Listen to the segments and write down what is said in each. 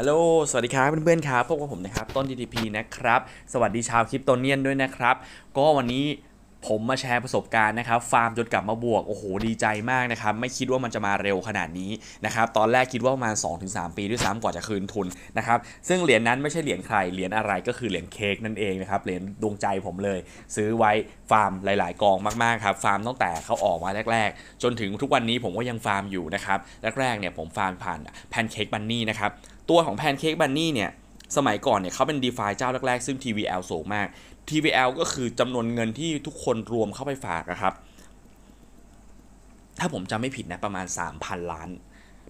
ฮัลโหล สวัสดีครับเพื่อนๆครับ พบกับผมนะครับ ต้น DTP นะครับ สวัสดีชาว cryptonian ด้วยนะครับ ก็วันนี้ ผมมาแชร์ประสบการณ์นะครับฟาร์มจนกลับมาบวกโอ้โหดีใจมากนะครับไม่คิดว่ามันจะมาเร็วขนาดนี้นะครับตอนแรกคิดว่าประมาณ 2-3 ปีด้วยซ้ำกว่าจะคืนทุนนะครับซึ่งเหรียญนั้นไม่ใช่เหรียญใครเหรียญอะไรก็คือเหรียญเค้กนั่นเองนะครับเหรียญดวงใจผมเลย ซื้อไว้ฟาร์มหลาย ๆ กองมากๆครับฟาร์มตั้งแต่เขาออกมาแรก ๆ จนถึงทุกวันนี้ผมก็ยังฟาร์มอยู่นะครับแรกๆเนี่ยผมฟาร์มผ่าน PancakeBunny นะครับตัวของ PancakeBunny เนี่ย สมัยก่อนเนี่ยเขาเป็น d e f i เจ้าแรกๆ ซึ่ง TVL สูงมาก TVL ก็คือจำนวนเงินที่ทุกคนรวมเข้าไปฝากนะครับ ถ้าผมจำไม่ผิดนะประมาณ 3,000 ล้าน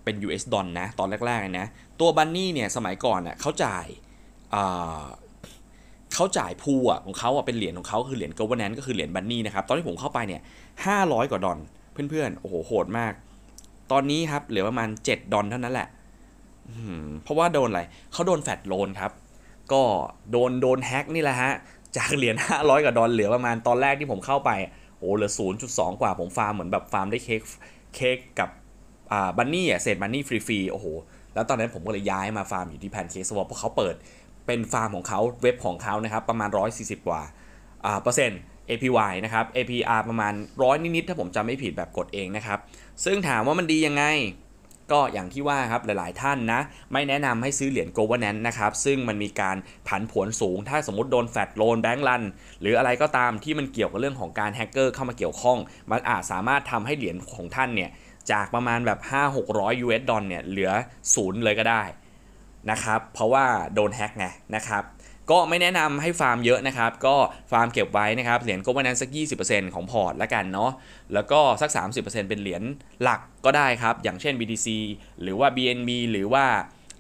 เป็น US ดอลนะ ตอนแรกๆเลยนะ ตัวบันนี่เนี่ยสมัยก่อนเน่ะเขาจ่ายเขาจ่าย pool อะของเขาอะเป็นเหรียญของเขาคือเหรียญ governance ก็คือเหรียญบันนี่นะครับ ตอนที่ผมเข้าไปเนี่ย 500 กว่าดอลเพื่อนๆ โอ้โหโหดมาก ตอนนี้ครับเหลือประมาณ 7 ดอลเท่านั้นแหละ เพราะว่าโดนอะไรเขาโดน flash loan ครับ ก็โดนโดนแฮกนี่แหละฮะ จากเหรียญ500กว่าดอลเหลือประมาณตอนแรกที่ผมเข้าไป โอ้เหลือ 0.2 กว่าผมฟาร์มเหมือนแบบฟาร์มได้เค้กเค้กกับอ่าบันนี่อะเศษบันนี่ฟรีๆโอ้โห แล้วตอนนั้นผมก็เลยย้ายมาฟาร์มอยู่ที่ PancakeSwap เพราะเขาเปิดเป็นฟาร์มของเขาเว็บของเขานะครับประมาณ 140 กว่าอ่าเปอร์เซ็นต์ APY นะครับ APR ประมาณร้อยนิดๆถ้าผมจำไม่ผิดแบบกดเองนะครับ ซึ่งถามว่ามันดียังไง ก็อย่างที่ว่าครับหลายๆท่านนะไม่แนะนำให้ซื้อเหรียญ governance นะครับซึ่งมันมีการผันผวนสูง ถ้าสมมติโดนแฟดโลนแบงก์รัน หรืออะไรก็ตามที่มันเกี่ยวกับเรื่องของการแฮกเกอร์เข้ามาเกี่ยวข้อง มันอาจสามารถทำให้เหรียญของท่านเนี่ยจากประมาณแบบ 5-600 US ดอลเนี่ยเหลือศูนย์เลยก็ได้นะครับเพราะว่าโดนแฮกไงนะครับ ก็ไม่แนะนำให้ฟาร์มเยอะนะครับ ก็ฟาร์มเก็บไว้นะครับเหรียญ governance สัก 20%ของพอร์ตละกันเนาะแล้วก็สัก 30%เป็นเหรียญหลักก็ได้ครับ อย่างเช่น BTC หรือว่า BNB หรือว่า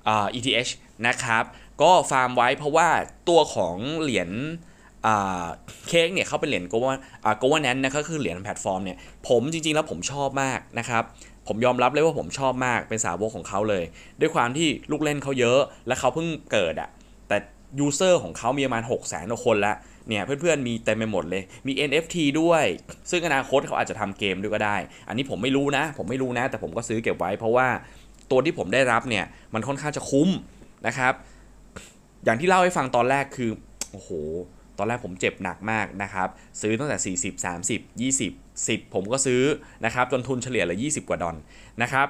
อ่า ETH นะครับ ก็ฟาร์มไว้เพราะว่าตัวของเหรียญอ่าเค้กเนี่ยเขาเป็นเหรียญโกวอ่าโกวแนนนะครับคือเหรียญแพลตฟอร์มเนี่ยผมจริงๆแล้วผมชอบมากนะครับ ผมยอมรับเลยว่าผมชอบมากเป็นสาวกของเขาเลย ด้วยความที่ลูกเล่นเขาเยอะ และเขาเพิ่งเกิดอะแต่ ยูเซอร์ของเขามีประมาณ 6 0 0 0 0 0คนแล้วเนี่ยเพื่อนๆมีเต็มไปหมดเลย มี NFT ด้วย ซึ่งอนาคตเขาอาจจะทำเกมด้วยก็ได้ อันนี้ผมไม่รู้นะ ผมไม่รู้นะ แต่ผมก็ซื้อเก็บไว้ เพราะว่าตัวที่ผมได้รับเนี่ยมันค่อนข้างจะคุ้มนะครับ อย่างที่เล่าให้ฟังตอนแรกคือ โอ้โห ตอนแรกผมเจ็บหนักมากนะครับซื้อตั้งแต่ 40 30 20 10 ผมก็ซื้อนะครับจนทุนเฉลี่ยเละ20 กว่าดอลนะครับ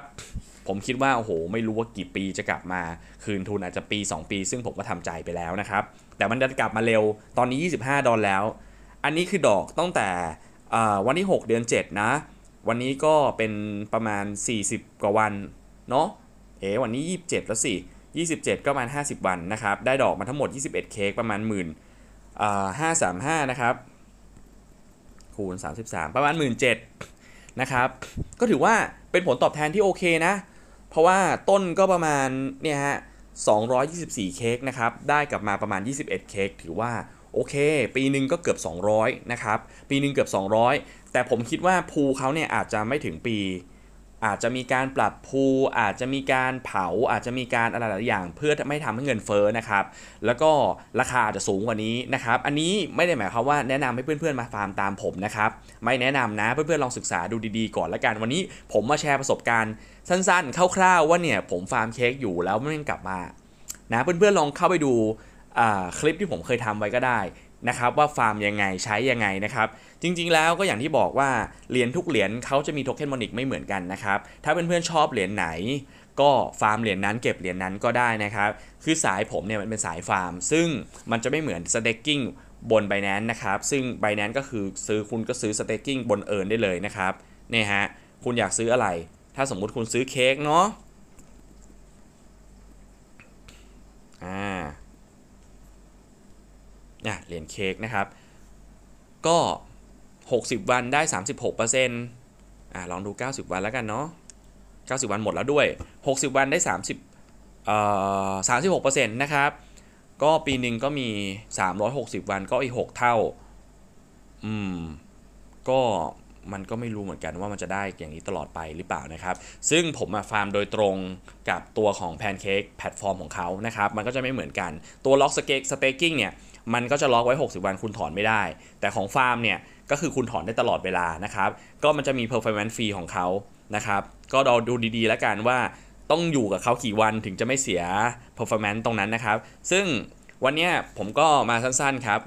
ผมคิดว่าโอ้โหไม่รู้ว่ากี่ปีจะกลับมาคืนทุนอาจจะปี 2 ปี ซึ่งผมก็ทำใจไปแล้วนะครับแต่มันจะกลับมาเร็วตอนนี้ 25 ดอลแล้ว อันนี้คือดอกตั้งแต่วันที่ 6 เดือน 7 นะ วันนี้ก็เป็นประมาณ 40 กว่าวันเนาะเอ๋วันนี้ 27 แล้วสิ27 ก็ประมาณ 50 วันนะครับ ได้ดอกมาทั้งหมด 21 เค้กประมาณหมื่น อ่า535นะครับ คูณ 33 ประมาณ 17นะครับ ก็ถือว่าเป็นผลตอบแทนที่โอเคนะ เพราะว่าต้นก็ประมาณเนี่ยฮะ224 เค้กนะครับ ได้กลับมาประมาณ 21 เค้ก ถือว่าโอเค ปีหนึ่งก็เกือบ 200 นะครับ ปีหนึ่งเกือบ 200 แต่ผมคิดว่าภูเขาเนี่ยอาจจะไม่ถึงปี อาจจะมีการปรับภูอาจจะมีการเผาอาจจะมีการอะไรหลายอย่าง เพื่อไม่ทำให้เงินเฟ้อนะครับ แล้วก็ราคาอาจจะสูงกว่านี้นะครับ อันนี้ไม่ได้หมายความว่าแนะนำให้เพื่อนๆมาฟาร์มตามผมนะครับ ไม่แนะนำนะเพื่อนๆลองศึกษาดูดีๆก่อนละกันวันนี้ ผมมาแชร์ประสบการณ์สั้นๆ คร่าวๆว่าเนี่ยผมฟาร์มเค้กอยู่แล้วมันกลับมานะเพื่อนๆลองเข้าไปดูคลิปที่ผมเคยทำไว้ก็ได้ นะครับว่าฟาร์มยังไงใช้ยังไงนะครับ จริงๆแล้วก็อย่างที่บอกว่าเหรียญทุกเหรียญเขาจะมี tokenomics ไม่เหมือนกันนะครับ ถ้าเพื่อนๆชอบเหรียญไหน ก็ฟาร์มเหรียญนั้นเก็บเหรียญนั้นก็ได้นะครับ คือสายผมเนี่ยมันเป็นสายฟาร์ม ซึ่งมันจะไม่เหมือน staking บน Binance นะครับ ซึ่ง Binance ก็คือซื้อคุณก็ซื้อ staking บน Earn ได้เลยนะครับเนี่ยฮะคุณอยากซื้ออะไร ถ้าสมมุติคุณซื้อเค้กเนาะอ่า อะเหรียญเค้กนะครับ ก็ 60 วันได้ 36%อะลองดู 90 วันแล้วกันเนาะ90 วันหมดแล้วด้วย 60 วันได้ 30เอ่อ36%นะครับ ก็ปีหนึ่งก็มี 360 วันก็อีก 6 เท่า อืม ก็มันก็ไม่รู้เหมือนกันว่ามันจะได้อย่างนี้ตลอดไปหรือเปล่านะครับ ซึ่งผมมาฟาร์มโดยตรงกับตัวของแพนเค้กแพลตฟอร์มของเขานะครับ มันก็จะไม่เหมือนกัน ตัว lock stake staking เนี่ย มันก็จะล็อกไว้ 60 วันคุณถอนไม่ได้ แต่ของฟาร์มเนี่ยก็คือคุณถอนได้ตลอดเวลานะครับ ก็มันจะมี performance fee ของเขานะครับ ก็เราดูดีๆ แล้วกันว่าต้องอยู่กับเขากี่วันถึงจะไม่เสีย performance ตรงนั้นนะครับ ซึ่งวันเนี้ยผมก็มาสั้นๆครับ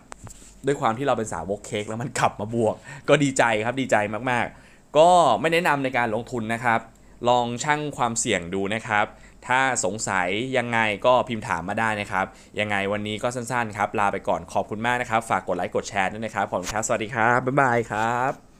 ด้วยความที่เราเป็นสาวกเค้กแล้วมันกลับมาบวก ก็ดีใจครับดีใจมากๆ ก็ไม่แนะนำในการลงทุนนะครับ ลองชั่งความเสี่ยงดูนะครับ ถ้าสงสัยยังไงก็พิมพ์ถามมาได้นะครับ ยังไงวันนี้ก็สั้นๆครับ ลาไปก่อนขอบคุณมากนะครับ ฝากกดไลค์กดแชร์ด้วยนะครับขอบคุณครับ สวัสดีครับ บ๊ายบายครับ